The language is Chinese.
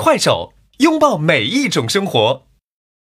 快手拥抱每一种生活。